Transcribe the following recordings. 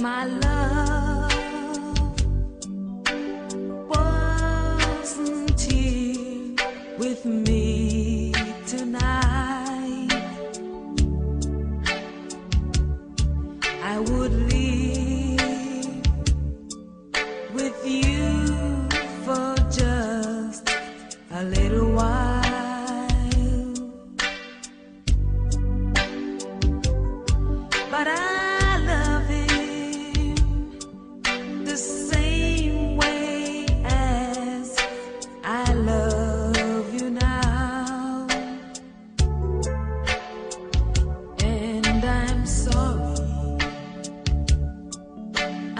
my love wasn't here with me tonight, I would leave with you for just a little while. But I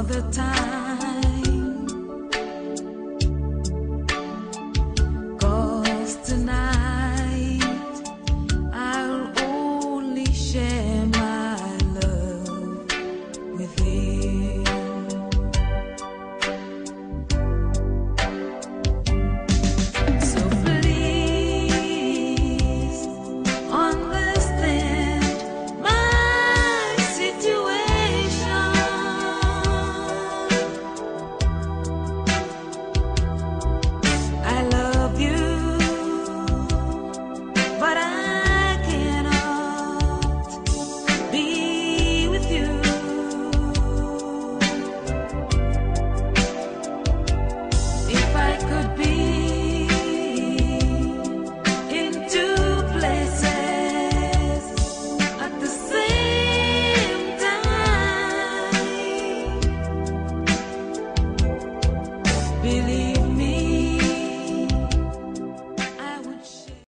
all the time.